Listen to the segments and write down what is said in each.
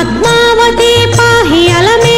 పద్మావతి పాహి అలమే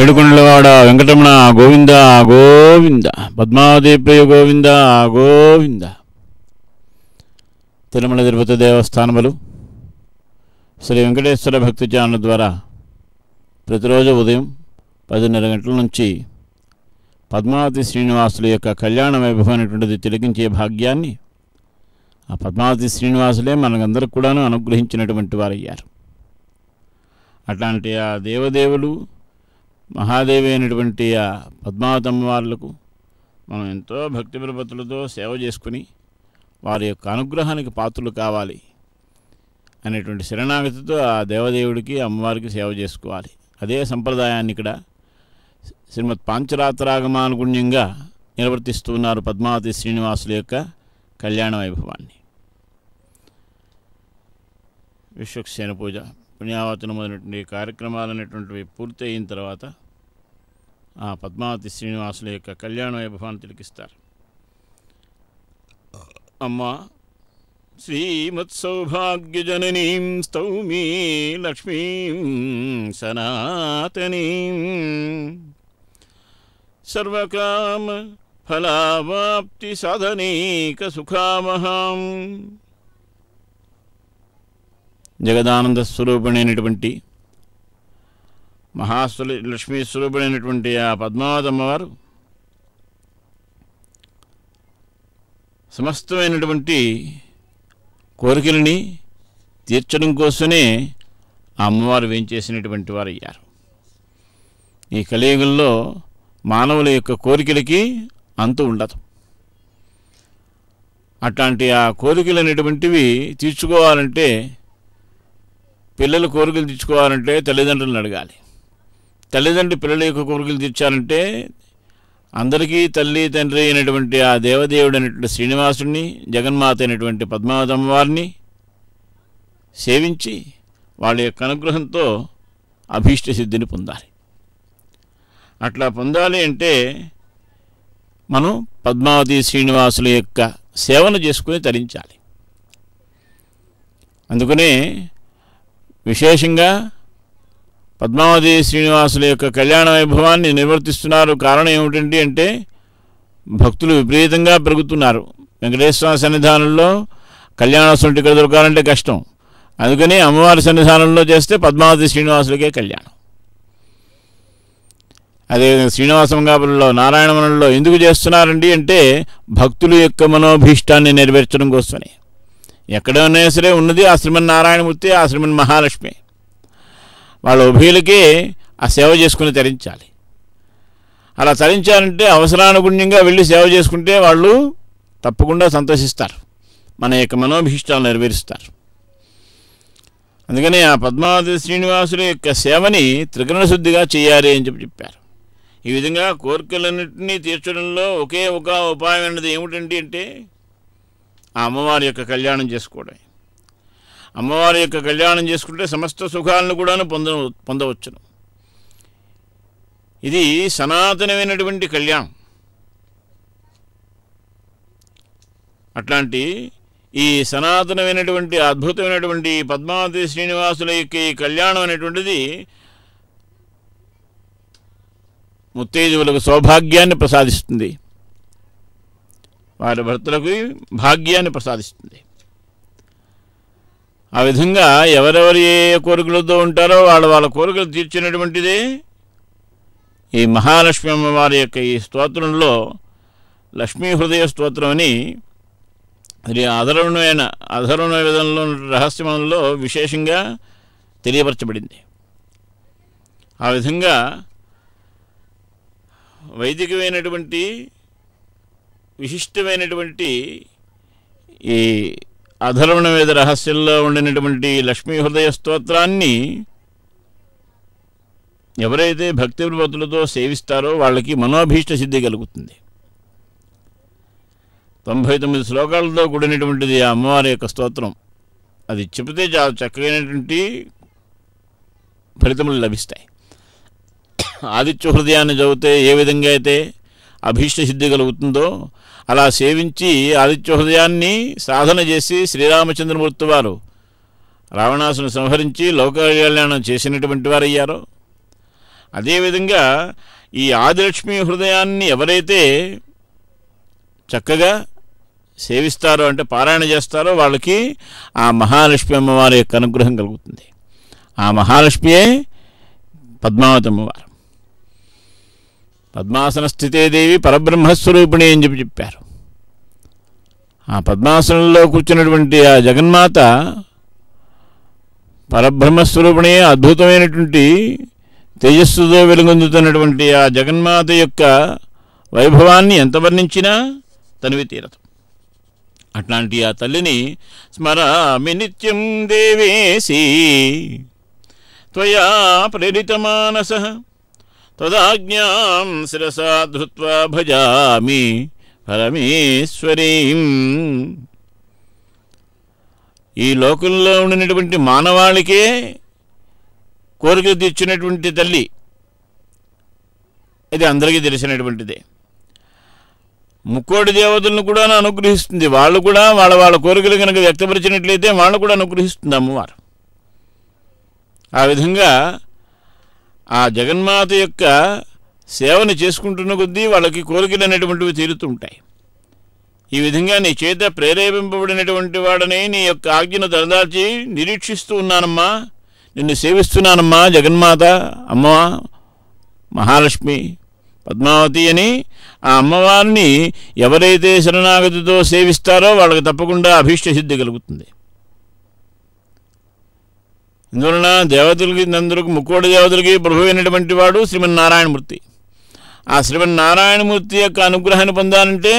ఏడుకొండలవాడ వెంకటరమణ గోవింద గోవింద. పద్మావతి ప్రియ గోవింద గోవింద. తిరుమల తిరుపతి దేవస్థానములు శ్రీ వెంకటేశ్వర భక్తి ఛానల్ ద్వారా ప్రతిరోజు ఉదయం పదిన్నర గంటల నుంచి పద్మావతి శ్రీనివాసుల యొక్క కళ్యాణ వైభవం అనేటువంటిది తిలకించే భాగ్యాన్ని ఆ పద్మావతి శ్రీనివాసులే మనకందరికి కూడాను అనుగ్రహించినటువంటి వారయ్యారు. అట్లాంటి ఆ దేవదేవులు మహాదేవి అయినటువంటి ఆ పద్మావతమ్మ వార్లకు మనం ఎంతో భక్తి ప్రపత్తులతో సేవ చేసుకుని వారి యొక్క అనుగ్రహానికి పాత్రలు కావాలి అనేటువంటి శరణాగతితో ఆ దేవదేవుడికి అమ్మవారికి సేవ చేసుకోవాలి. అదే సంప్రదాయాన్ని ఇక్కడ శ్రీమద్ పాంచరాత్రాగమానుగుణ్యంగా నిర్వర్తిస్తున్నారు పద్మావతి శ్రీనివాసుల యొక్క కళ్యాణ వైభవాన్ని. విశ్వక్సేన పూజ పుణ్యావచనం మొదలైనటువంటి కార్యక్రమాలు అనేటువంటివి పూర్తి అయిన తర్వాత ఆ పద్మావతి శ్రీనివాసుల యొక్క కళ్యాణ వైభవాన్ని తిలకిస్తారు. అమ్మ శ్రీమత్సౌభాగ్యజననీం స్తౌమీ లక్ష్మీం సనాతనీం. సర్వకామ ఫలావాప్తి సాధనీక సుఖామహాం. జగదానంద స్వరూపిణైనటువంటి మహాస్వలి లక్ష్మీ స్వరూపుడైనటువంటి ఆ పద్మావతమ్మవారు సమస్తమైనటువంటి కోరికలని తీర్చడం కోసమే ఆ అమ్మవారు వేయించేసినటువంటి వారు అయ్యారు. ఈ కలియుగంలో మానవుల యొక్క కోరికలకి అంతు ఉండదు. అట్లాంటి ఆ కోరికలు అనేటువంటివి తీర్చుకోవాలంటే పిల్లల కోరికలు తీర్చుకోవాలంటే తల్లిదండ్రులను అడగాలి. తల్లిదండ్రి పిల్లల యొక్క కోరికలు తీర్చాలంటే అందరికీ తల్లి తండ్రి అయినటువంటి ఆ దేవదేవుడు అయినటువంటి శ్రీనివాసుడిని జగన్మాత అయినటువంటి పద్మావతమ్మ వారిని సేవించి వాళ్ళ యొక్క అనుగ్రహంతో అభీష్ట సిద్ధిని పొందాలి. అట్లా పొందాలి అంటే మనం పద్మావతి శ్రీనివాసుల యొక్క సేవను చేసుకుని తరించాలి. అందుకనే విశేషంగా పద్మావతి శ్రీనివాసుల యొక్క కళ్యాణ వైభవాన్ని నిర్వర్తిస్తున్నారు. కారణం ఏమిటండి అంటే భక్తులు విపరీతంగా పెరుగుతున్నారు. వెంకటేశ్వర సన్నిధానంలో కళ్యాణోత్సవం టికెట్ దొరకాలంటే కష్టం. అందుకని అమ్మవారి సన్నిధానంలో చేస్తే పద్మావతి శ్రీనివాసులకే కళ్యాణం. అదే శ్రీనివాసంగాపురంలో నారాయణవనంలో ఎందుకు చేస్తున్నారండి అంటే భక్తుల యొక్క మనోభీష్టాన్ని నెరవేర్చడం కోసమని ఎక్కడ ఉన్నా సరే ఉన్నది ఆ శ్రీమన్నారాయణమూర్తి ఆ శ్రీమన్ మహాలక్ష్మి. వాళ్ళ ఉభయులకే ఆ సేవ చేసుకుని తరించాలి. అలా తరించాలంటే అవసరానుగుణ్యంగా వెళ్ళి సేవ చేసుకుంటే వాళ్ళు తప్పకుండా సంతోషిస్తారు. మన యొక్క మనోభీష్టాలు నెరవేరుస్తారు. అందుకని ఆ పద్మావతి శ్రీనివాసుల యొక్క సేవని త్రికరణ శుద్ధిగా చేయాలి అని చెప్పి చెప్పారు. ఈ విధంగా కోరికలన్నింటినీ తీర్చడంలో ఒకే ఒక ఉపాయం అన్నది ఏమిటండి అంటే ఆ అమ్మవారి యొక్క కళ్యాణం చేసుకోవడమే. అమ్మవారి యొక్క కళ్యాణం చేసుకుంటే సమస్త సుఖాలను కూడాను పొంద పొందవచ్చును. ఇది సనాతనమైనటువంటి కళ్యాణం. అట్లాంటి ఈ సనాతనమైనటువంటి అద్భుతమైనటువంటి పద్మావతి శ్రీనివాసుల యొక్క ఈ కళ్యాణం అనేటువంటిది ముత్తేజువులకు సౌభాగ్యాన్ని ప్రసాదిస్తుంది. వారి భర్తలకు భాగ్యాన్ని ప్రసాదిస్తుంది. ఆ విధంగా ఎవరెవరు ఏ కోరికలతో ఉంటారో వాళ్ళ వాళ్ళ కోరికలు తీర్చినటువంటిది ఈ మహాలక్ష్మి అమ్మవారి యొక్క ఈ స్తోత్రంలో లక్ష్మీ హృదయ స్తోత్రం అని అది అధర్వణమైన అధర్వణ విధంలో రహస్యమంలో విశేషంగా తెలియపరచబడింది. ఆ విధంగా వైదికమైనటువంటి విశిష్టమైనటువంటి ఈ అధర్వణ వేద రహస్యంలో ఉండినటువంటి లక్ష్మీ హృదయ స్తోత్రాన్ని ఎవరైతే భక్తి ప్రపత్తులతో సేవిస్తారో వాళ్ళకి మనోభీష్ట సిద్ధి కలుగుతుంది. తొంభై తొమ్మిది శ్లోకాలతో కూడినటువంటిది ఆ అమ్మవారి యొక్క స్తోత్రం. అది చెబితే చాలా చక్కగైనటువంటి ఫలితములు లభిస్తాయి. ఆదిత్య హృదయాన్ని చదివితే ఏ విధంగా అయితే అభీష్ట సిద్ధి కలుగుతుందో అలా సేవించి ఆదిత్య హృదయాన్ని సాధన చేసి శ్రీరామచంద్రమూర్తి వారు రావణాసును సంహరించి లోక కళ్యాణం చేసినటువంటి వారయ్యారో. అదేవిధంగా ఈ ఆదిలక్ష్మి హృదయాన్ని ఎవరైతే చక్కగా సేవిస్తారో అంటే పారాయణ చేస్తారో వాళ్ళకి ఆ మహాలక్ష్మి అమ్మవారి యొక్క అనుగ్రహం కలుగుతుంది. ఆ మహాలక్ష్మియే పద్మావతి అమ్మవారు పద్మాసన స్థితేదేవి పరబ్రహ్మస్వరూపిణి అని చెప్పి చెప్పారు. ఆ పద్మాసనంలో కూర్చున్నటువంటి ఆ జగన్మాత పరబ్రహ్మస్వరూపిణి అద్భుతమైనటువంటి తేజస్సుతో వెలుగొందుతున్నటువంటి ఆ జగన్మాత యొక్క వైభవాన్ని ఎంత వర్ణించినా తనివి తీరదు. అట్లాంటి ఆ తల్లిని స్మరామి నిత్యం దేవేసి త్వయా ప్రేరితమానస తదాజ్ఞాం శిరసా ధృత్వా భజామి పరమేశ్వరీం ఈ లోకంలో ఉండినటువంటి మానవాళికే కోరికలు తీర్చినటువంటి తల్లి ఇది అందరికీ తెలిసినటువంటిదే. ముక్కోటి దేవతలను కూడా అనుగ్రహిస్తుంది. వాళ్ళు కూడా వాళ్ళ వాళ్ళ కోరికలు కనుక వ్యక్తపరిచినట్లయితే వాళ్ళు కూడా అనుగ్రహిస్తుంది అమ్మవారు. ఆ విధంగా ఆ జగన్మాత యొక్క సేవను చేసుకుంటున్న కొద్దీ వాళ్ళకి కోరికలు అనేటువంటివి ఈ విధంగా నీ చేత ప్రేరేపింపబడినటువంటి వాడని నీ యొక్క ఆజ్ఞను తలదాల్చి నిరీక్షిస్తూ ఉన్నానమ్మా నిన్ను సేవిస్తున్నానమ్మా జగన్మాత అమ్మ మహాలక్ష్మి పద్మావతి అని ఆ అమ్మవారిని ఎవరైతే శరణాగతితో సేవిస్తారో వాళ్ళకి తప్పకుండా అభీష్ట సిద్ధి కలుగుతుంది. ఇందువలన దేవతలకి నందరికి ముక్కోటి దేవతలకి ప్రభు అయినటువంటి వాడు శ్రీమన్నారాయణమూర్తి. ఆ శ్రీమన్నారాయణమూర్తి యొక్క అనుగ్రహాన్ని పొందాలంటే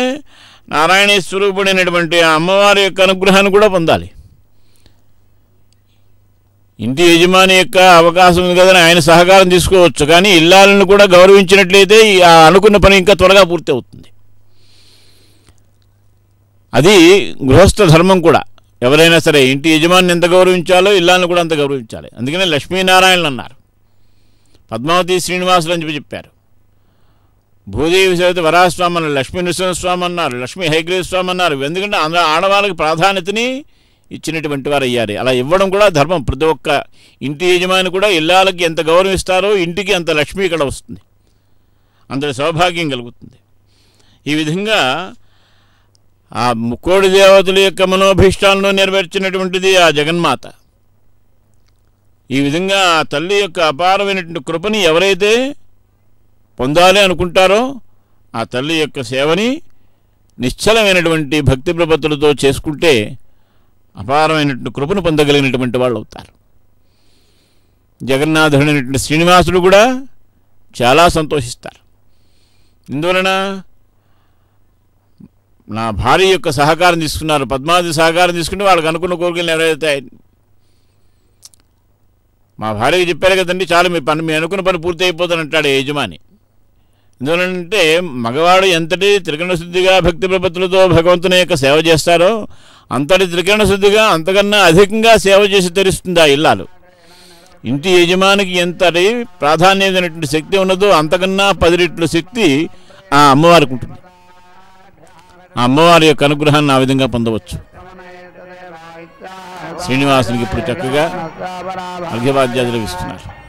నారాయణ స్వరూపుడైనటువంటి ఆ అమ్మవారి యొక్క అనుగ్రహాన్ని కూడా పొందాలి. ఇంటి యజమాని యొక్క అవకాశం ఉంది కదని ఆయన సహకారం తీసుకోవచ్చు కానీ ఇల్లాలను కూడా గౌరవించినట్లయితే ఆ అనుకున్న పని ఇంకా త్వరగా పూర్తి అవుతుంది అది గృహస్థ ధర్మం కూడా. ఎవరైనా సరే ఇంటి యజమాని ఎంత గౌరవించాలో ఇల్లాన్ని కూడా అంత గౌరవించాలి. అందుకనే లక్ష్మీనారాయణలు అన్నారు. పద్మావతి శ్రీనివాసులు అని చెప్పి చెప్పారు. భూదేవి సవిత వరాస్వామి అన్నారు లక్ష్మీ నృసింహస్వామి అన్నారు లక్ష్మీ హైగ్రీవ స్వామి అన్నారు. ఎందుకంటే అందరూ ఆడవాళ్ళకి ప్రాధాన్యతని ఇచ్చినటువంటి వారు అయ్యారు. అలా ఇవ్వడం కూడా ధర్మం. ప్రతి ఒక్క ఇంటి యజమాని కూడా ఇల్లాలకి ఎంత గౌరవిస్తారో ఇంటికి అంత లక్ష్మి ఇక్కడ వస్తుంది. అంతటి సౌభాగ్యం కలుగుతుంది. ఈ విధంగా ఆ ముక్కోడి దేవతల యొక్క మనోభీష్టాలను నెరవేర్చినటువంటిది ఆ జగన్మాత. ఈ విధంగా ఆ తల్లి యొక్క అపారమైనటువంటి కృపని ఎవరైతే పొందాలి అనుకుంటారో ఆ తల్లి యొక్క సేవని నిశ్చలమైనటువంటి భక్తి ప్రపత్తులతో చేసుకుంటే అపారమైనటువంటి కృపను పొందగలిగినటువంటి వాళ్ళు అవుతారు. జగన్నాథుడైనటువంటి శ్రీనివాసుడు కూడా చాలా సంతోషిస్తారు. ఎందువలన నా భార్య యొక్క సహకారం తీసుకున్నారు. పద్మావతి సహకారం తీసుకుంటే వాళ్ళకి అనుకున్న కోరికలు నెరవేరుతాయి. మా భార్యకి చెప్పారు కదండి చాలు మీ పని మీ అనుకున్న పని పూర్తి అయిపోతానంటాడు యజమాని. ఎందుకంటే మగవాడు ఎంతటి త్రికరణ శుద్ధిగా భక్తి ప్రపత్తులతో భగవంతుని యొక్క సేవ చేస్తారో అంతటి త్రికరణ శుద్ధిగా అంతకన్నా అధికంగా సేవ చేసి తెరుస్తుంది ఆ ఇల్లాలు. ఇంటి యజమానికి ఎంతటి ప్రాధాన్యమైనటువంటి శక్తి ఉన్నదో అంతకన్నా పది రెట్లు శక్తి ఆ అమ్మవారికి ఉంటుంది. ఆ అమ్మవారి యొక్క అనుగ్రహాన్ని ఆ విధంగా పొందవచ్చు. శ్రీనివాసునికి ఇప్పుడు చక్కగా అర్ఘ్యవాద్యాదులు ఇస్తున్నారు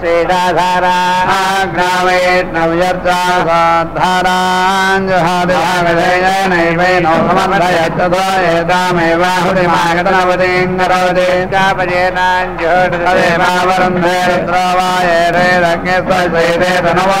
श्रीराधारा ग्रामेत्नव्यर्थाराञ्जहादिभागजयनैवेनो समर्थयत्तदामेवाहुतिमागतनवतीम् करोति चापजेनाञ्जुहृदेवावरुन्धे रुद्रावाये रेरज्ञस्वैते तनवो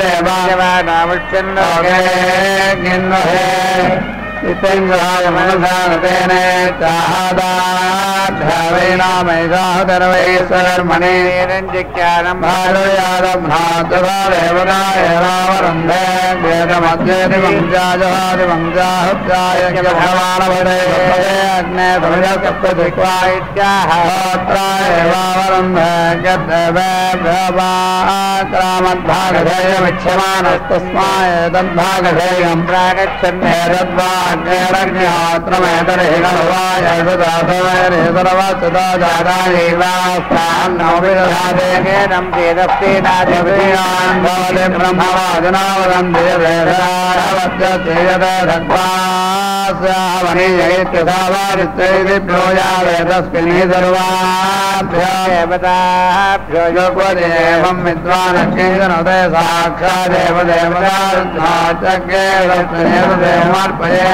ദേവാനാവിഷ്യന്നോകേ നിന്നോഹേ इत्यङ्गहाय मनसानतेनेत्याहादाध्यावेणामैषाहुतर्वैश्वरमणि निरञ्जिक्यानम् भारयारम्भादेवताय रावरुन्धे वेदमध्यतिवंशाजवादिवंशाहुत्याय भगवानपदे अग्ने समिदकप्पदिक्वा तद्भागधेयम् प्रागच्छन्ने तद्वा േതരവാസുതാചാരാനീവാസ്ഥാന്നോവിധാതേനം ചേതസ്തേനാജപതിയാൻഭവതി ബ്രഹ്മവാദനാവരന്ദേവനിത്യസാവാരിത്യതിഭ്യോയാവേതസ്മിനി സർവാഭ്യോദേവം വിദ്വാനക്കിഞ്ചനോദയ സാക്ഷാദേവദേവതാ ചക്രേവദേവാർപ്പയേ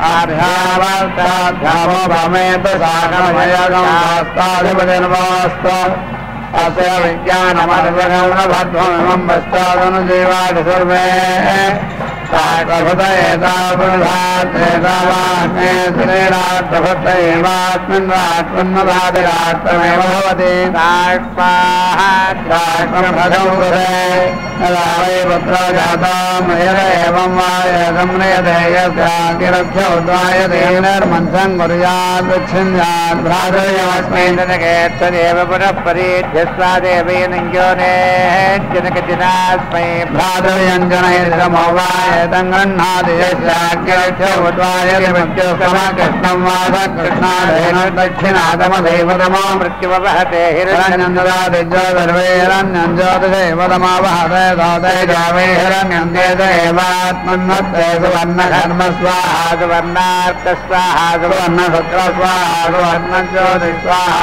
आध्यावत्ताध्यामो भमेत सागमयगमास्ताधिपतिर्वास्त अस्य विज्ञानमर्वगमनभद्वमिमम् पश्चादनुजीवादि सर्वे श्रीराष्ट्रभुत्तैवास्मिन् राष्ट्रन्नराजराष्ट्रमेव भवति वै पुत्रो जातो एवं वा यदं नयते यस्यातिरक्ष्य उद्वायते निर्मन्थं कुर्याद् भ्रातृयमस्मै जनकेत्तदेव पुनः परीध्यस्वा देवैनङ्ग्योने जनकजनास्मै भ्रातृयञ्जनैर्गमो वा यदं गृह्णाति यस्याग्यक्ष्य उद्वायते मृत्युसमकृष्णं वाद कृष्णादेन दक्षिणादमदैवतमो मृत्युमवहते हिरण्यन्ददादिज्यो सर्वैरण्यञ्ज्योतिषैवतमावहते दोदय जावे हिरण्यन्दे देवात्मन्नत्ते सुवर्णधर्म स्वाहा सुवर्णार्थ स्वाहा सुवर्ण स्वाहा सुवर्ण ज्योति स्वाहा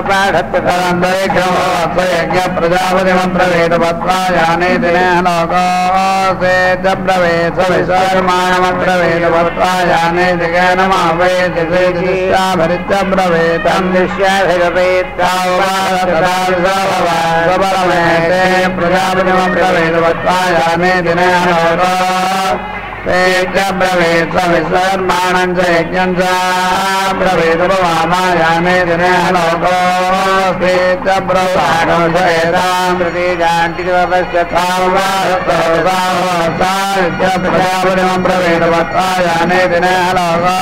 प्रेरा भोवायतपत्रे दृढवासी राम प्रजापति प्रथमाञ्जिनवचरणावासत्तवर्यो तं विश्वकर्मा प्रवेवतायाने दिनालोकोऽस्तेत्यब्रवीत् सहेतान् विदेयाटिदिवश्यत्तामपाठत्तरन्दरिक्षमोऽर्थयज्ञ दिने लोकोऽस्तेत्यब्रवीत् स विश्वकर्माणमब्रवीतवत्वायाने दिगेनमावेति श्रीदिशाभरित्यब्रवीतं दिश्याभिरवेत्तावारमेते प्रजापतिमब्रवीतवत्वायाने दिने लोको ब्रवीत विश्वर्माणं च यज्ञं च ब्रवीत भवामायाने दिने लोको च ब्रवाणं च एतां दिने लोको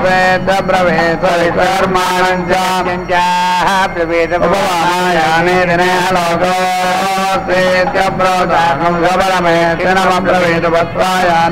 स्वेद ब्रवीत विश्वर्माणं च ब्रवीत भवामायाने दिने लोको स्वेद्य ब्रवताकं सबलमेतिनमब्रवीतवत्तायाने दिगणमावये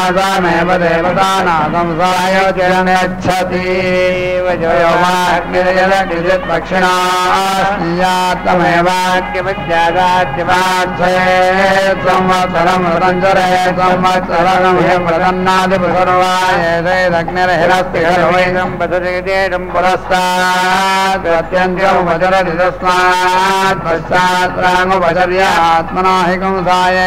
एतासामेव देवतानागं पक्षिणा स्यात्तमेवाक्यमित्यागात्यमाक्षये संवत्सरं रञ्जरे संवत्सरं हि प्रसन्नादिपुसर्वायेदैरग्निर्हिरस्ति हरवैदं पुरस्तात् अत्यन्त्यमुपचरति तस्मात् पश्चात् रामुपचर्य आत्मना हि कंसाये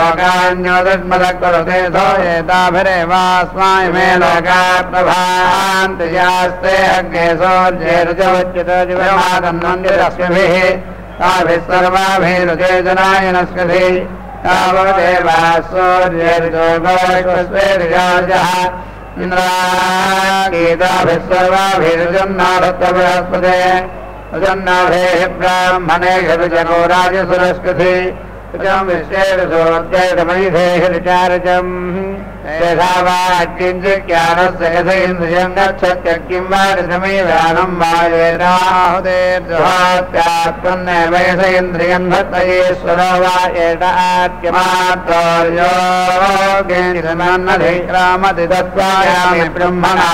वेदाभिर्लोकान्योदस्मदकरुते सो एताभिरेवास्माय मे लोका प्रभान्ति अग्ने सौर्येरुजवच्युतो जीवमादन्वन्दिरस्मिभिः ताभिः सर्वाभिरुजे ब्राह्मणे ृजं यथा वा किञ्चित् ज्ञानस्य यथेन्द्रियं गच्छत्य किं वा रसमेवानं वा येनाहुतेर्जुहात्यात्मन्नेव यथेन्द्रियं धत्तयेश्वरो वा एत आत्मार्योगेन्द्रमन्नधिक्रामति ब्रह्मणा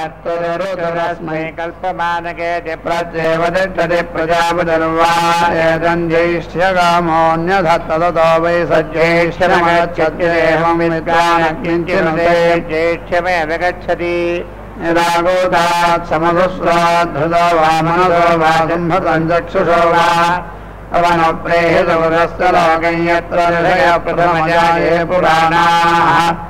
तत्तदरुतरस्मै कल्पमानके च प्रत्येव तिष्ठति प्रजापतिर्वा एतञ्ज्येष्ठ्यकामोऽन्यथ तदतो वै गच्छति यदागोदात् समधुस्राद्धृतो वा मनसो वा चक्षुषो वा पुराणाः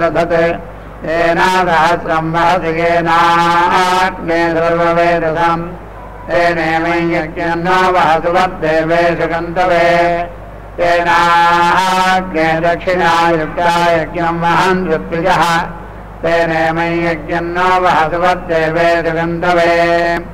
दधत्। सर्ववेदसम् तेनेवं यज्ञं न गन्तवे तेनाग्ने दक्षिणायुक्ता यज्ञं वहन् ऋत्विजः। तेनेवं यज्ञं वहतु वद्देवेषु गन्तवे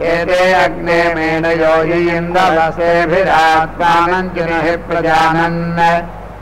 एते अग्ने मेन इन्दवसेभिरात्मानं चिनुः प्रजानन्।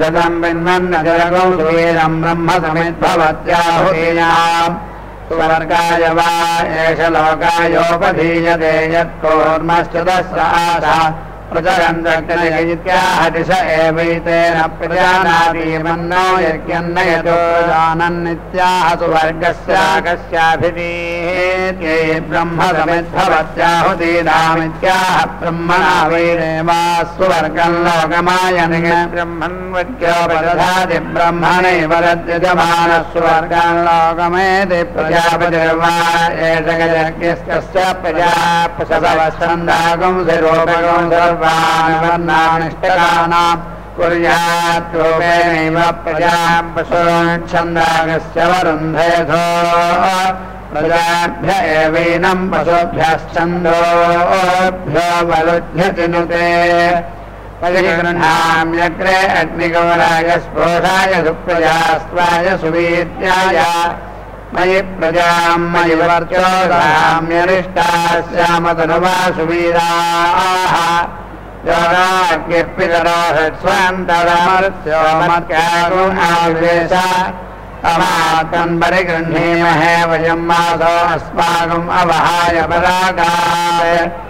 पुरन्वकयमन्नो यज्ञन्नयरो जानन् जगं बिन्वन्न जगौ सुवीरं ब्रह्म समिद्भवत्याहुतीनाम् स्वर्गाय वा एष लोकायोपधीयते यत्कोर्मश्च दश प्रचरन्त्याहति स एवैतेन प्रजानादीमन्नो यज्ञन्न यतो जानन्नित्याह सुवर्गस्याकस्याभिधीत्यै ब्रह्म समिद्भवत्याहुतीनामित्याह ब्रह्मणा वैरेवा सुवर्गं लोकमायनिग ब्रह्मन्वद्योपदधाति ब्रह्मणैव रद्यजमानः सुवर्गं लोकमेति प्रजापतिर्वा एष गजज्ञस्य प्रजा प्रसवस्कन्धागुंसिरूपगुं कुर्यात्त्वेनैव प्रजाम् पशुच्छन्दायस्य वरुन्धयथो प्रजाभ्य एवैनम् पशुभ्यश्चन्दोभ्यो वरुध्यति नुते वरुध्यतिनुतेणाम्यग्रे अग्निगौराय स्फोधाय सुप्रजास्त्वाय सुवीत्याय मयि प्रजाम् मयि वर्चोगराम्यरिष्टा स्यामतनुवा सुवीराः योगाग्निः पितरो हृत्स्वान्तरमर्त्योमत्यागुणाविवेश अमातन्परिगृह्णीमहे वयं मासो अस्माकम् अवहाय परागात्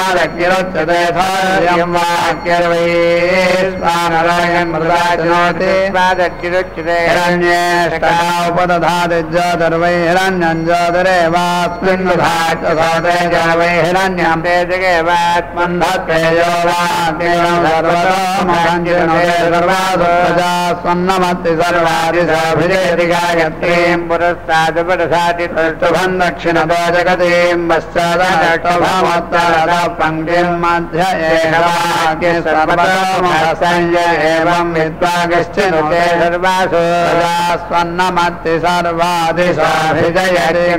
तस्मादग्निरुच्यते थोर्यं वाक्यर्वै स्वानरायन् मृगादिनोति स्वादग्निरुच्यते हिरण्येष्टा उपदधाति ज्योतिर्वै हिरण्यं ज्योतिरेवास्मिन् दधाति सोते च वै हिरण्यं ते जगतीं पङ्क्तिर्मध्य एवाग्नि सर्वतोमसंय एवं विद्वागश्चिनुते सर्वासु स्वन्नमत्ति सर्वाधिशाभिजयति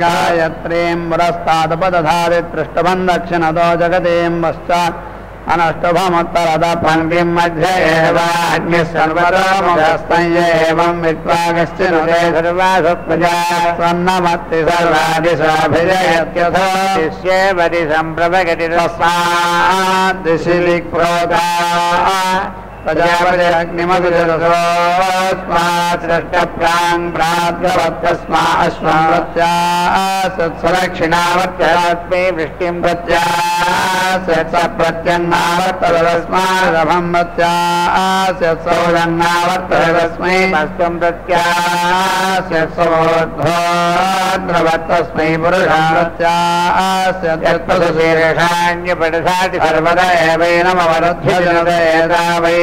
गायत्रीं यत्रीम्बुरस्तात्पदधाति पृष्टभम् दक्षिणतो जगतीं पश्चात् अनष्टभमत्तरद पङ्क्तिं मध्ये एव अग्निः सर्वतोमुखस्तञ्य एवं विद्वागश्चिनुते सर्वासु प्रजा स्वन्नमत्ति सर्वादिशाभिजयत्यथो प्रजापतिरग्निमभिरसोऽस्मात् सृष्टप्राङ् अश्वमृत्यासत्सुरक्षिणावर्त्यस्मै वृष्टिं प्रत्यासत्स प्रत्यङ्गावर्तदस्मादभं प्रत्यासत्सौरङ्गावर्तदस्मै वस्त्वं प्रत्यासत्सोद्भोद्रवत्तस्मै पुरुषं प्रत्यासत्पदशीर्षाण्यपटसाति सर्वदा एवैनमवरध्वजनदेदा वै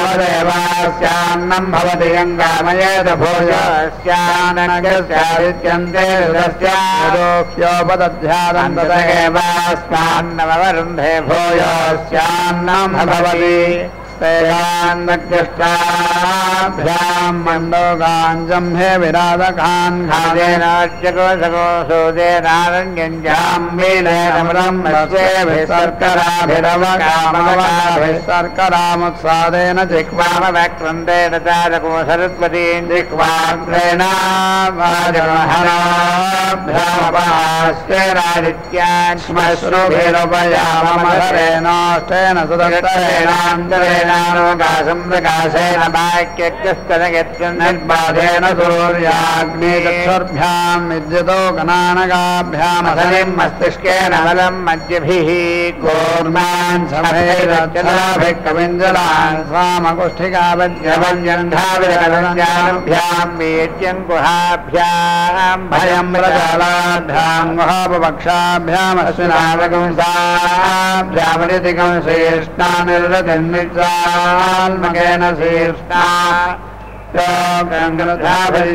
समामदेवास्यान्नं भवति यङ्गामयेत भोजस्यानगस्यादित्यन्ते ऋदस्योपदध्यादन्तत एवास्मान्नवरुन्धे भोजस्यान्नं भवति तेयान्नग्रष्टाभ्यां मण्डोगाञ्जं हे विराधकान् खादेनाच्यकोशको सोदेनारण्यञ्जाम्बीलेनमृतं शर्कराभिरवकामवाभिः शर्करामुत्सादेन जिह्वामव्यक्रन्देन चारको सरस्वतीं प्रकाशेन सूर्याग्निचक्षुर्भ्यां विद्युतो मस्तिष्केन बलं मध्यभिः कूर्मान् समैरचनाभिः कविञ्जलान् स्वामकुष्ठिकावद्यवञ्जन्धाभिरकलञ्जानुभ्यां वेद्यङ्कुहाभ्यां भयं प्रजालाभ्यां गुहापक्षाभ्यामश्विनावगंसाभ्यामनितिकं श्रेष्ठानिर्रतिन्नित्साल्मकेन शीर्षा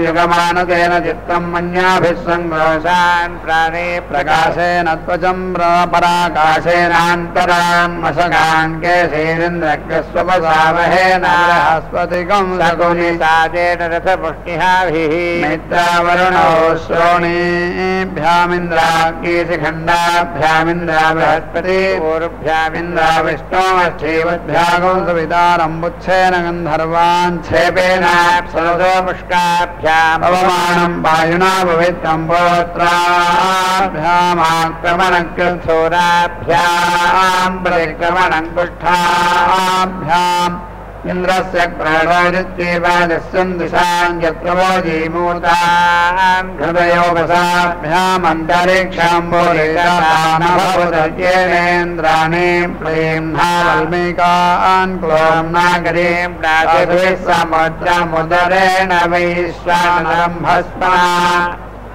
युगमानतेन चित्तं मन्याभिः सङ्घोषान् प्राणे प्रकाशेन त्वचं पराकाशेनान्तरान् मशकान् रथपुष्टिहाभिः मित्रावरुणो श्रोणीभ्यामिन्द्राकीशिखण्डाभ्यामिन्द्रा बृहस्पति विष्णोमष्ठीवद्भ्यागौ सवितारम्बुच्छेन गन्धर्वान् छेपेन पुष्काभ्याम् अवमानम् वायुना भवेत् कम्भोत्राभ्यामाक्रमणम् किंसोराभ्याम् इन्द्रस्य प्रण देवालस्य सन्दृशाञ प्रूर्ता हृदयोगसाभ्यामन्तरेक्षाम्भोदेन प्रेम् धाल्मिकान् क्रोम् नागरे समुद्रमुदरेण वैश्वालम्भस्मा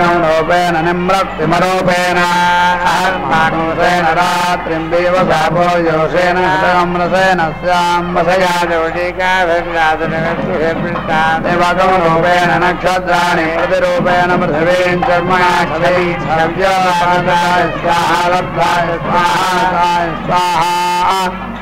रूपेण निम्रक्तिमरूपेण मानुषेण रात्रिम् देव योषेण हृदयम्रसेन स्याम्बसया जोटिकारूपेण नक्षत्राणि, प्रतिरूपेण पृथिवीम् चर्मणाक्षरै सर्व्याय स्वाहा स्वाहा।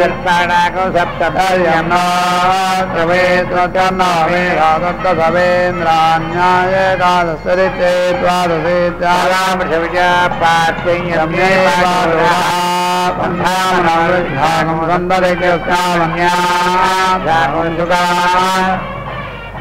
दर्पाणाकौ सप्तपर्यम् नवे त्वचन्नवे दत्तसवेन्द्रान्याय एकादशरिते द्वादशे त्यागामृषविजा पार्श्वयम्ये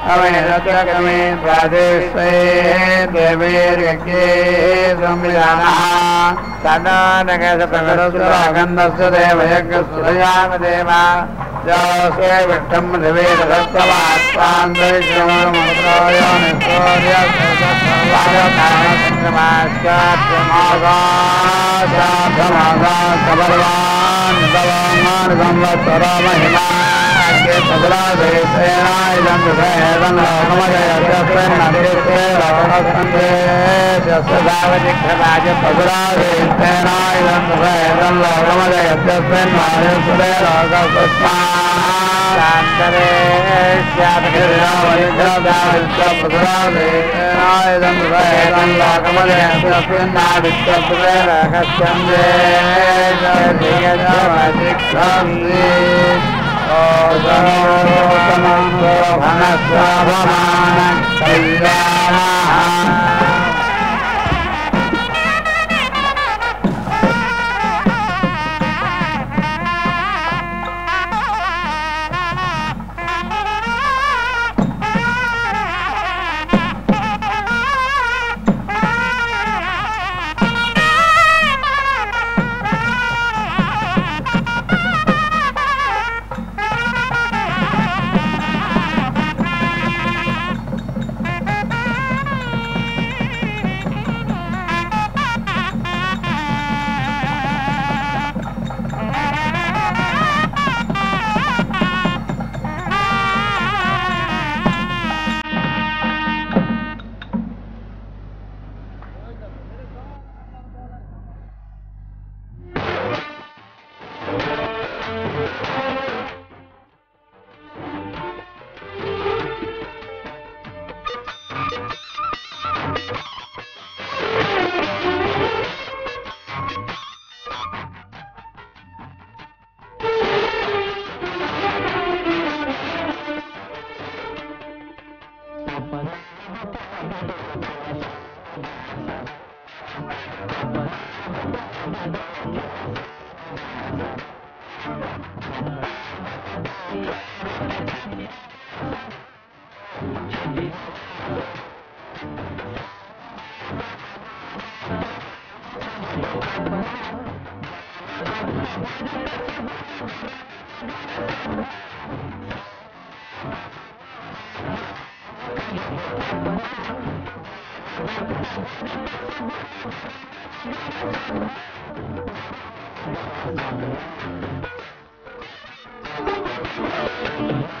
लोहितगन्धेन वयागं शिवकगन्धेन विपीलिका प्रसादेन अवैरत्रगमे प्रादेशे देवैर्यज्ञे संविधानः सदानगसप्रगन्दस्य देवयज्ञस्तुतयाम देवा जासे विष्टं दिवेदत्तमात्मान्तरिक्षमणमन्त्राय निस्तोर्यमागाशाधमागासपर्वान् दवामान् संवत्सरो महिमा के सदरा से सेनाय जंग भैरन समझ जसते नंदिते लक्षणते जसते दावजिक राज सदरा से सेनाय जंग भैरन समझ जसते नारिसुरे रागसुष्मारांतरे ஆயுதம் ரகசியம் भार Thank you.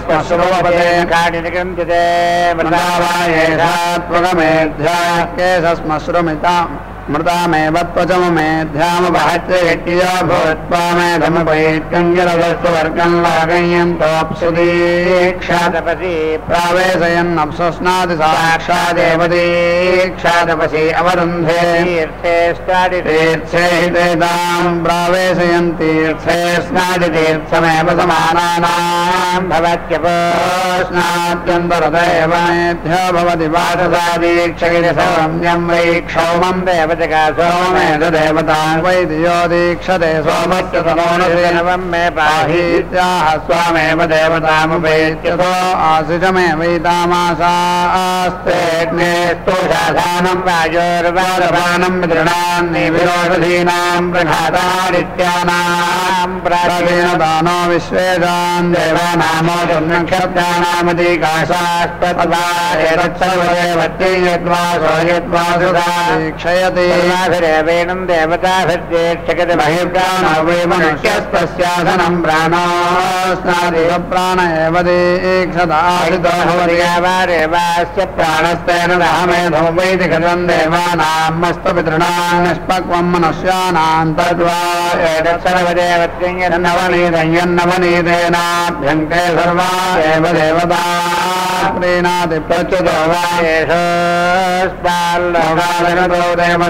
स्पर्शुरोपदेखाडिनिकृञ्जते वृन्दावायेषात्मगमेध्याः केशस्मश्रुमिताम्। मृतामेव त्वचममेध्यामवहत्ययो भूत्वा मेधमुपैत्यङ्गिरदस्तुवर्गम् लागय्यन्तोऽप्सुदीक्षादपसि प्रावेशयन्नप्सुस्नाति साक्षादेव दीक्षादपसि अवरुन्धे तीर्थे तीर्थे हितेताम् प्रावेशयन् तीर्थे स्नादितीर्थमेव समानानाम् भवत्यपोस्नाद्यन्तरदेव मेध्यो भवति पाठसा दीक्षगिरि सौम्यम् वै क्षौमम् देवतिका वै धियो दीक्षते सोमस्य मे पाहीत्याह स्वामेव देवतामुपेत्यतो आशिषमेवैतामासास्तेऽग्नेस्तोषाधानम् वायोर्वारपानम् विदृणान्नि विरोधीनाम् प्रघातादित्यानाम् प्राचीनदानो विश्वेदान् देवानामो सुधा देवेणम् देवताभिर्देक्षकति बहिर्प्राणो वै मनुष्यस्तस्यासनम् प्राणो स्नादिव प्राण एव दीक्षदाहितो प्राणस्तेन दहमेधो वैति देवानाम् मस्तपितॄणाम् निष्पक्वम् मनुष्याणाम् तद्वा। एतत् सर्वा। एव देवता प्रीणाति प्रच्युतो वा एषोस्माल्लोकालगतो देवलोकयो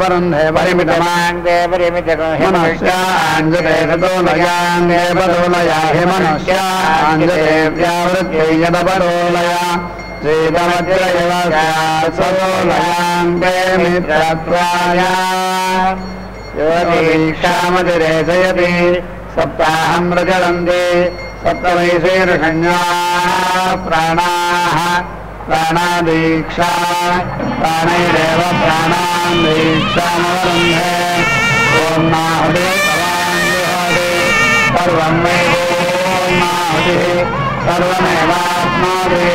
यज्ञमेवावरुन्धे परिमितमाङ्गे परिमितको मनुष्याञ्जते ततोलयाङ्गे मनुष्याञ्जते व्यावृत्यै यदपरोलया श्रीतमद्रयव मित्रत्वाया। योगीक्षामतिरेचयति सप्ताहं प्रचलन्ति सप्तवैशेरुषण्या प्राणाः। प्राणादीक्षा, प्राणैरेव प्राणान् दीक्षामवरुन्धे ॐ नाहुदे भवान्विहोदे सर्वं वै ॐ नाहुतिः सर्वमेवाप्नोति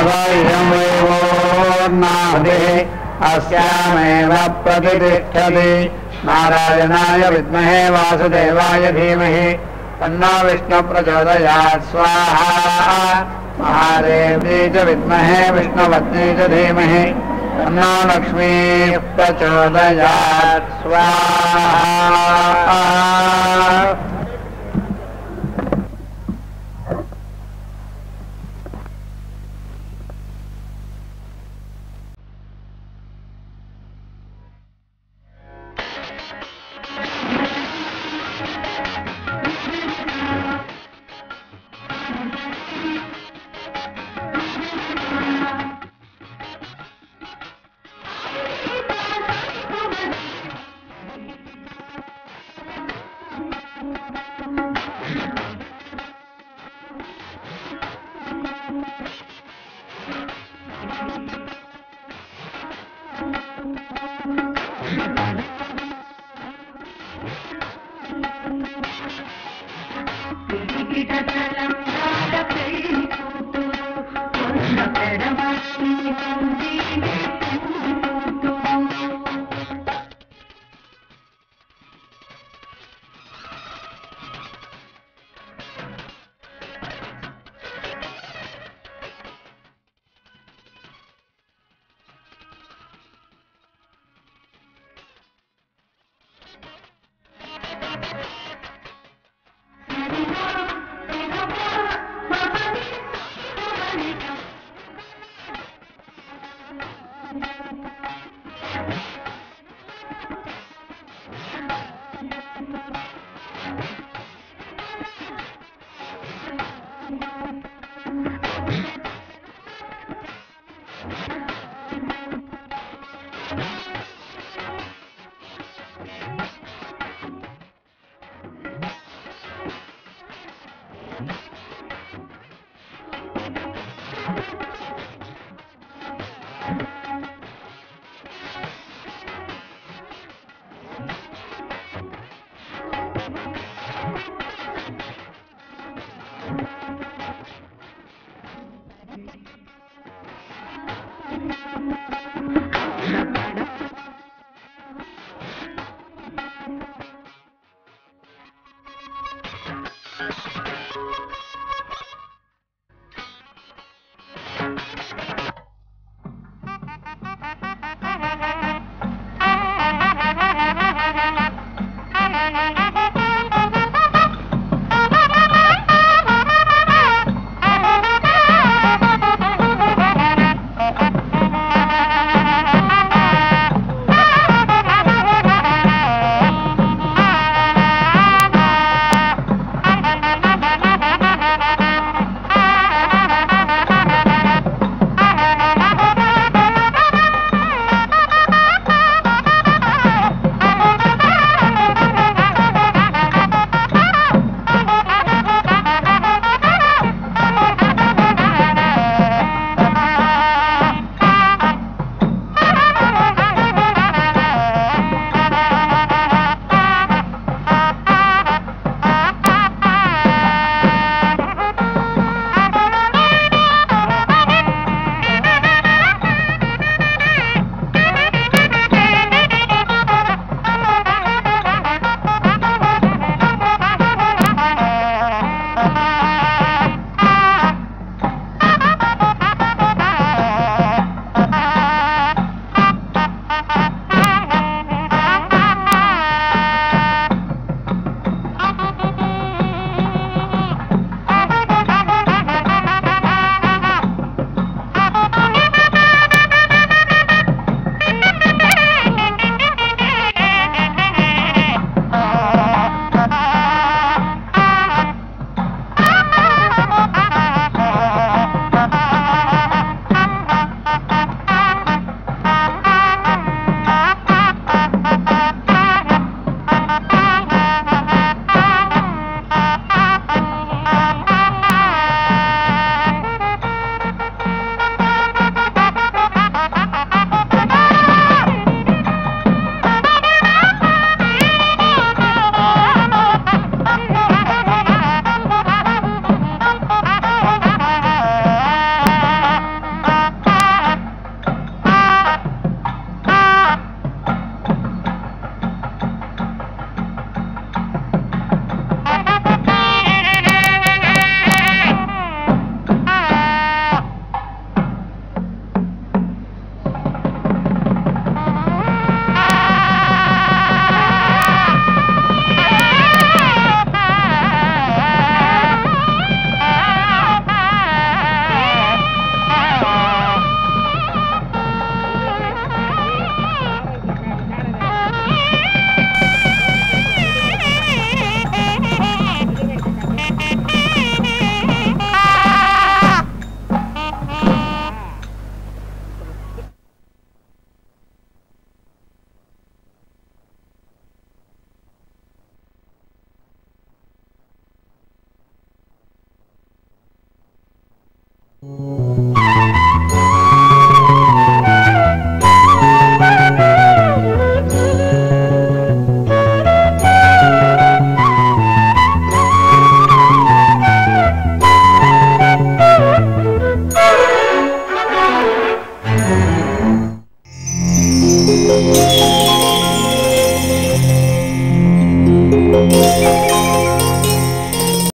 अवैषं वै ॐ नाहुतिः अस्यामेव प्रतिष्ठति। नारायणाय विद्महे वासुदेवाय धीमहि। तन्नो विष्णु प्रचोदया स्वाहा। महादेवी च विद्महे विष्णुपत्नी च धीमहि। लक्ष्मी प्रचोदया स्वाहा।